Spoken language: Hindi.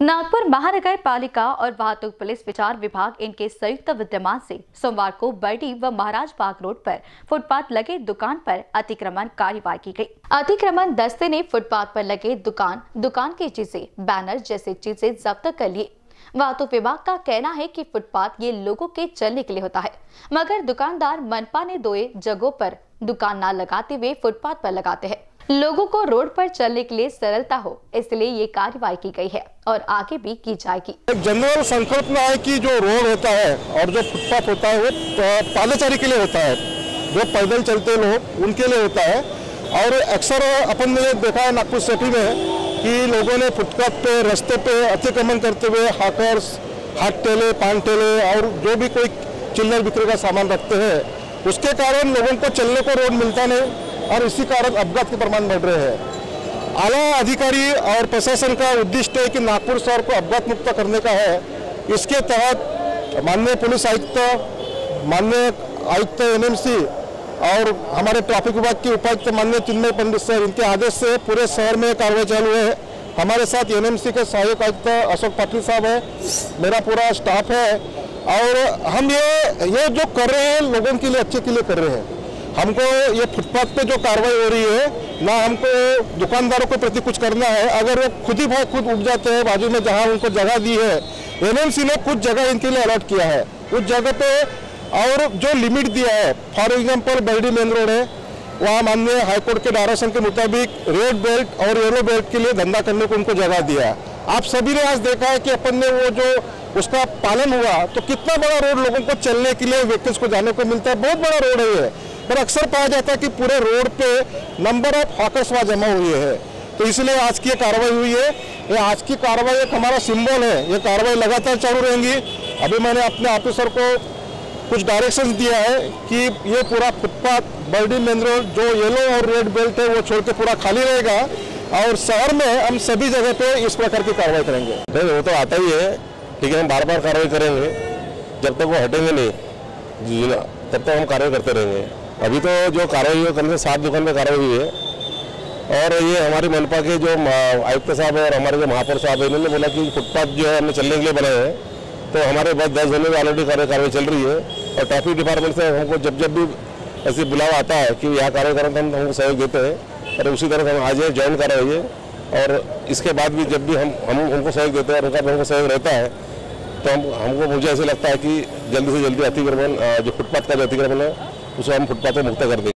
नागपुर महानगर पालिका और वाहतुक पुलिस विचार विभाग इनके संयुक्त विद्यमान से सोमवार को बर्डी व महाराज बाग रोड पर फुटपाथ लगे दुकान पर अतिक्रमण कार्यवाही की गई। अतिक्रमण दस्ते ने फुटपाथ पर लगे दुकान दुकान की चीज़ें, बैनर जैसी चीज़ें जब्त कर लिए। वाहतुक विभाग का कहना है कि फुटपाथ ये लोगों के चलने के लिए होता है, मगर दुकानदार मनपा ने दो जगहों पर दुकान न लगाते हुए फुटपाथ पर लगाते हैं। लोगों को रोड पर चलने के लिए सरलता हो, इसलिए ये कार्रवाई की गई है और आगे भी की जाएगी। एक जनरल संकल्प में है कि जो रोड होता है और जो फुटपाथ होता है, वो पादचारी के लिए होता है। जो पैदल चलते लोग, उनके लिए होता है। और अक्सर अपन ने देखा है नागपुर सिटी में कि लोगों ने फुटपाथ पे, रास्ते पे अतिक्रमण करते हुए हाकर्स, हाथ टेले पान टेले और जो भी कोई चिल्लर बिक्री का सामान रखते हैं, उसके कारण लोगों को चलने को रोड मिलता नहीं। और इसी कारण अपघात के प्रमाण बढ़ रहे हैं। आला अधिकारी और प्रशासन का उद्दिष्ट है कि नागपुर शहर को अपघात मुक्त करने का है। इसके तहत माननीय पुलिस आयुक्त, माननीय आयुक्त एनएमसी और हमारे ट्रैफ़िक विभाग के उपायुक्त माननीय चिन्मय पंडित सर, इनके आदेश से पूरे शहर में कार्रवाई चालू है। हमारे साथ एनएमसी के सहायक आयुक्त अशोक पाटिल साहब है, मेरा पूरा स्टाफ है और हम ये ये जो कर रहे हैं, लोगों के लिए, अच्छे के लिए कर रहे हैं। हमको ये फुटपाथ पे जो कार्रवाई हो रही है, ना हमको दुकानदारों के प्रति कुछ करना है। अगर वो खुद ही भाई खुद उग जाते हैं, बाजू में जहाँ उनको जगह दी है एनएमसी ने कुछ जगह इनके लिए अलॉट किया है। उस जगह पे और जो लिमिट दिया है, for example Bardi main road है, वहाँ माननीय हाईकोर्ट के डायरेक्शन के मुताबिक रेड बेल्ट और येलो बेल्ट के लिए धंधा करने को उनको जगह दिया है। आप सभी ने आज देखा है कि अपन ने वो जो उसका पालन हुआ तो कितना बड़ा रोड लोगों को चलने के लिए व्हीकल्स को जाने को मिलता है। बहुत बड़ा रोड है ये। पर अक्सर पाया जाता है कि पूरे रोड पे नंबर ऑफ़ हॉकर्स वहाँ जमा हुए हैं। तो इसलिए आज की कार्रवाई हुई है। ये आज की कार्रवाई एक हमारा सिंबल है। ये कार्रवाई लगातार चालू रहेंगी। अभी मैंने अपने ऑफिसर को कुछ डायरेक्शंस दिया है कि ये पूरा फुटपाथ, बर्डी मेन रोड जो येलो और रेड बेल्ट है, वो छोड़ के पूरा खाली रहेगा और शहर में हम सभी जगह पे इस प्रकार की कार्रवाई करेंगे। नहीं, वो तो आता ही है। लेकिन हम बार बार कार्रवाई करेंगे। जब तक वो हटेंगे नहीं तब तक हम कार्रवाई करते रहेंगे। अभी तो जो कार्रवाई हुई कल से सात दुकान में कार्रवाई हुई है। और ये हमारी मनपा के जो आयुक्त साहब और हमारे जो महापौर साहब है, इन्होंने बोला कि फुटपाथ जो है, हमने चलने के लिए बनाए हैं। तो हमारे बस दस दिन में ऑलरेडी कार्रवाई चल रही है। और ट्रैफ़िक डिपार्टमेंट से हमको जब जब भी ऐसे बुलावा आता है कि यहाँ कार्रवाई करें तो हम, हमको सहयोग देते हैं। और उसी तरह हम आज ज्वाइन कर रहे हैं। और इसके बाद भी जब भी हम हम उनको सहयोग देते हैं और उनका हमको सहयोग रहता है तो हम, हमको मुझे ऐसे लगता है कि जल्दी से जल्दी अतिक्रमण जो फुटपाथ का जो अतिक्रमण है उसे हम फुटपाथ पर मुक्त कर देंगे